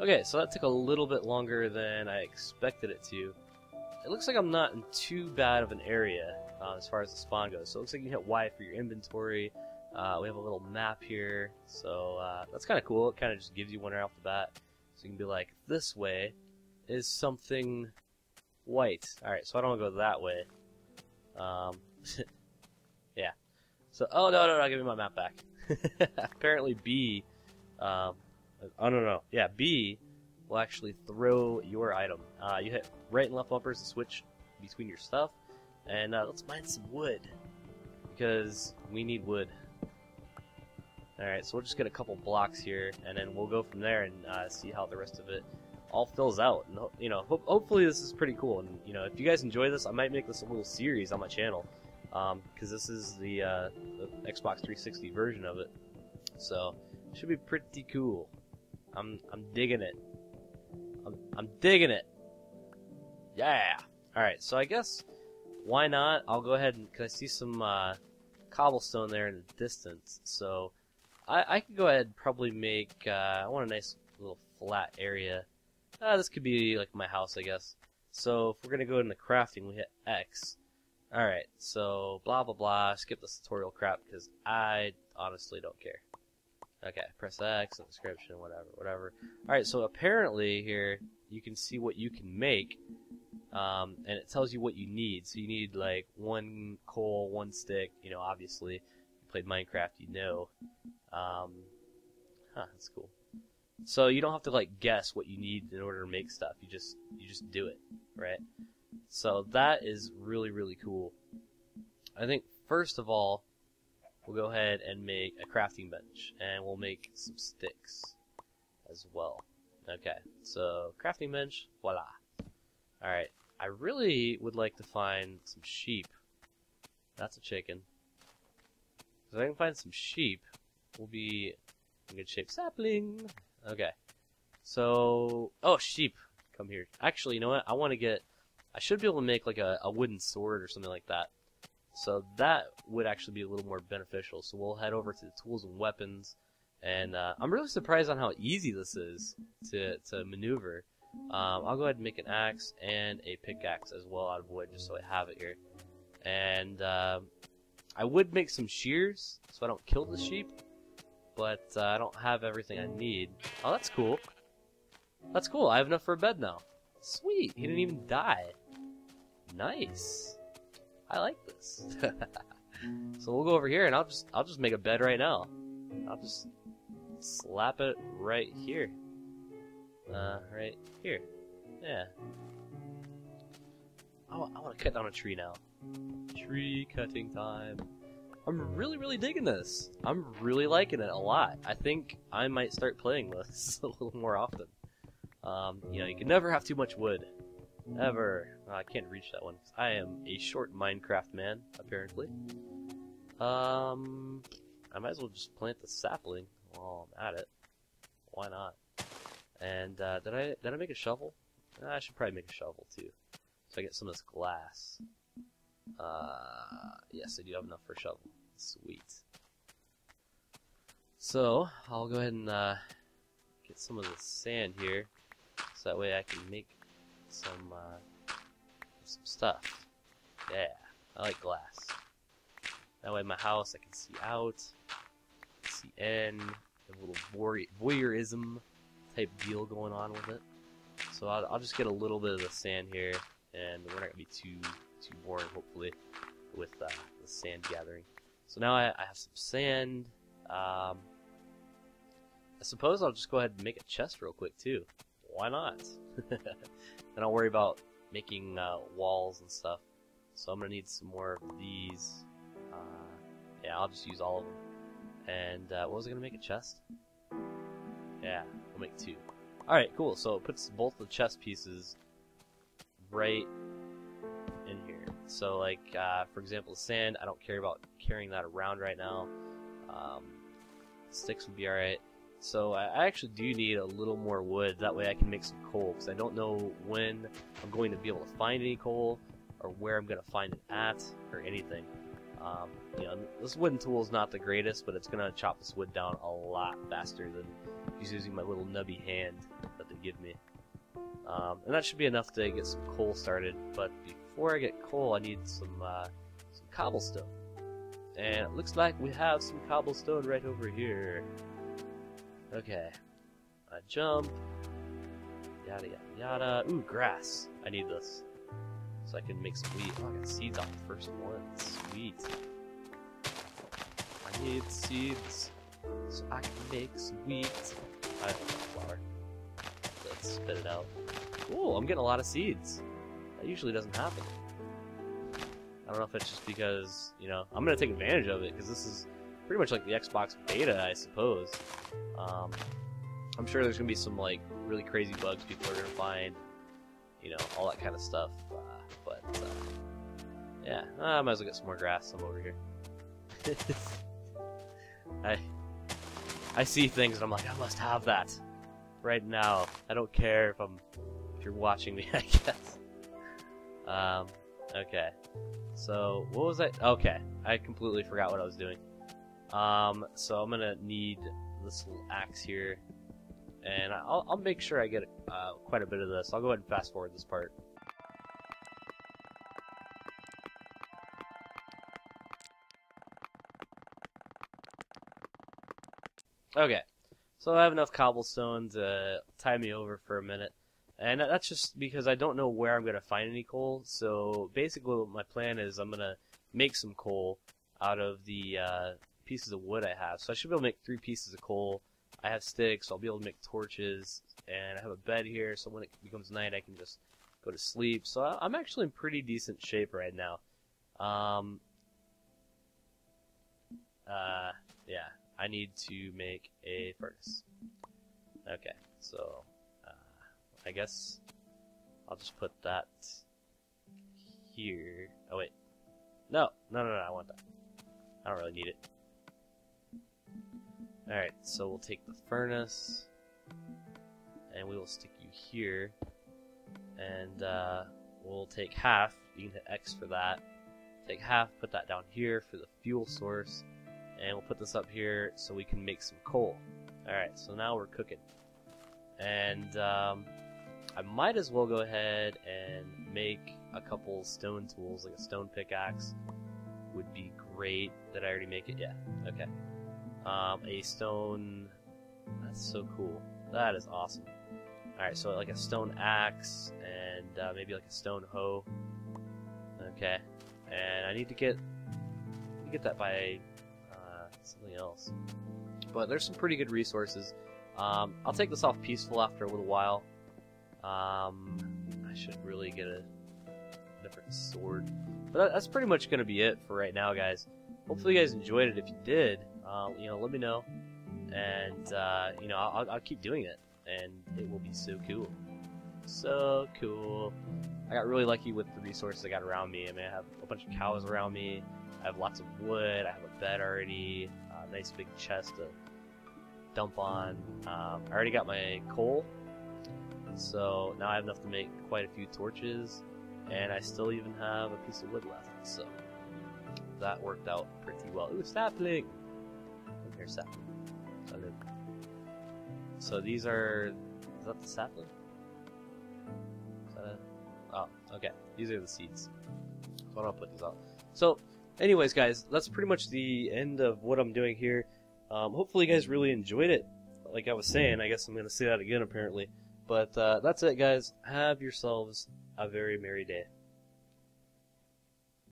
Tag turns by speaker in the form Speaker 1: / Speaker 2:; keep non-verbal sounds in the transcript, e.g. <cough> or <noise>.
Speaker 1: Okay, so that took a little bit longer than I expected it to. It looks like I'm not in too bad of an area uh, as far as the spawn goes. So it looks like you hit Y for your inventory. Uh, we have a little map here, so uh, that's kind of cool. It kind of just gives you one right off the bat. So you can be like, this way is something white. Alright, so I don't go that way. Um, <laughs> yeah. So, oh no, no, no, give me my map back. <laughs> Apparently B, um, oh no, no, yeah, B will actually throw your item. Uh, you hit right and left bumpers to switch between your stuff. And uh, let's mine some wood. Because we need wood. Alright, so we'll just get a couple blocks here, and then we'll go from there and uh, see how the rest of it all fills out. And, you know, ho hopefully this is pretty cool. And, you know, if you guys enjoy this, I might make this a little series on my channel. Because um, this is the, uh, the Xbox 360 version of it. So, should be pretty cool. I'm, I'm digging it. I'm, I'm digging it. Yeah. Alright, so I guess why not? I'll go ahead and, cause I see some, uh, cobblestone there in the distance, so I, I could go ahead and probably make, uh, I want a nice little flat area. Uh, this could be like my house, I guess. So if we're gonna go into crafting, we hit X. Alright, so blah blah blah, skip this tutorial crap because I honestly don't care. Okay, press X, description, whatever, whatever. Alright, so apparently here, you can see what you can make um, and it tells you what you need. So you need like one coal, one stick. You know, obviously, you played Minecraft, you know. Um, huh, that's cool. So you don't have to like guess what you need in order to make stuff. You just you just do it, right? So that is really really cool. I think first of all, we'll go ahead and make a crafting bench, and we'll make some sticks as well. Okay, so crafting bench, voila. Alright, I really would like to find some sheep. That's a chicken. If I can find some sheep, we'll be in good shape. Sapling! Okay. So, oh, sheep. Come here. Actually, you know what? I want to get, I should be able to make like a, a wooden sword or something like that. So that would actually be a little more beneficial. So we'll head over to the tools and weapons. And uh, I'm really surprised on how easy this is to, to maneuver. Um, I'll go ahead and make an axe and a pickaxe as well out of wood, just so I have it here. And uh, I would make some shears, so I don't kill the sheep, but uh, I don't have everything I need. Oh, that's cool. That's cool. I have enough for a bed now. Sweet. He didn't even die. Nice. I like this. <laughs> so we'll go over here, and I'll just I'll just make a bed right now. I'll just slap it right here. Uh, right here. Yeah. Oh, I want to cut down a tree now. Tree cutting time. I'm really, really digging this. I'm really liking it a lot. I think I might start playing <laughs> this a little more often. Um, you know, you can never have too much wood. Ever. Oh, I can't reach that one. I am a short Minecraft man, apparently. Um, I might as well just plant the sapling while I'm at it. Why not? And uh, did I did I make a shovel? Uh, I should probably make a shovel too, so I get some of this glass. Uh, yes, I do have enough for a shovel. Sweet. So I'll go ahead and uh, get some of the sand here, so that way I can make some uh, some stuff. Yeah, I like glass. That way, my house I can see out, see in, a little voyeurism type deal going on with it. So I'll, I'll just get a little bit of the sand here, and we're not gonna be too too boring, hopefully, with uh, the sand gathering. So now I, I have some sand. Um, I suppose I'll just go ahead and make a chest real quick too. Why not? <laughs> then I'll worry about making uh, walls and stuff. So I'm gonna need some more of these. Uh, yeah, I'll just use all of them. And uh, what was I gonna make a chest? Yeah, I'll make two. Alright, cool. So it puts both the chest pieces right in here. So, like, uh, for example, sand, I don't care about carrying that around right now. Um, sticks would be alright. So I actually do need a little more wood. That way I can make some coal, because I don't know when I'm going to be able to find any coal, or where I'm going to find it at, or anything. Um, you know, this wooden tool is not the greatest, but it's going to chop this wood down a lot faster than just using my little nubby hand that they give me. Um, and that should be enough to get some coal started. But before I get coal, I need some uh, some cobblestone. And it looks like we have some cobblestone right over here. Okay. I jump. Yada yada yada. Ooh, grass. I need this. So I can make some wheat. Oh, I got seeds off the first one. Sweet. I need seeds so I can make some wheat. I don't have flour. Let's spit it out. Cool, I'm getting a lot of seeds. That usually doesn't happen. I don't know if it's just because, you know, I'm going to take advantage of it because this is pretty much like the Xbox beta, I suppose. Um, I'm sure there's to be some, like, really crazy bugs people are to find, you know, all that kind of stuff. Uh, but, uh, yeah, I might as well get some more grass. I'm over here. <laughs> I, I see things and I'm like, I must have that right now. I don't care if I'm if you're watching me, <laughs> I guess. Um, okay. So what was I? Okay, I completely forgot what I was doing. Um, so I'm gonna need this little axe here, and I'll, I'll make sure I get uh, quite a bit of this. I'll go ahead and fast forward this part. Okay, so I have enough cobblestone to tie me over for a minute. And that's just because I don't know where I'm going to find any coal. So basically my plan is I'm going to make some coal out of the uh, pieces of wood I have. So I should be able to make three pieces of coal. I have sticks, so I'll be able to make torches. And I have a bed here, so when it becomes night I can just go to sleep. So I'm actually in pretty decent shape right now. Um, uh, yeah, I need to make a furnace. Okay, so uh, I guess I'll just put that here. Oh wait, no, no, no, no, I want that. I don't really need it. Alright, so we'll take the furnace, and we will stick you here, and uh, we'll take half, you can hit X for that, take half, put that down here for the fuel source, and we'll put this up here so we can make some coal. Alright, so now we're cooking. And um, I might as well go ahead and make a couple stone tools, like a stone pickaxe would be great. Did I already make it? Yeah, okay. Um, a stone, that's so cool. That is awesome. Alright, so like a stone axe and uh, maybe like a stone hoe. Okay, and I need to get, get that by something else. But there's some pretty good resources. Um, I'll take this off peaceful after a little while. Um, I should really get a different sword. But that's pretty much going to be it for right now, guys. Hopefully you guys enjoyed it. If you did, uh, you know, let me know. And, uh, you know, I'll, I'll keep doing it. And it will be so cool. So cool. I got really lucky with the resources I got around me. I mean, I have a bunch of cows around me. I have lots of wood. I have a bed already. A nice big chest to dump on. Um, I already got my coal, so now I have enough to make quite a few torches, and I still even have a piece of wood left. So that worked out pretty well. Ooh, sapling! Here, sapling. So these are. Is that the sapling? A, oh, okay. These are the seeds. So I'll put these out. So anyways, guys, that's pretty much the end of what I'm doing here. Um, hopefully, you guys really enjoyed it. Like I was saying, I guess I'm going to say that again, apparently. But uh, that's it, guys. Have yourselves a very merry day.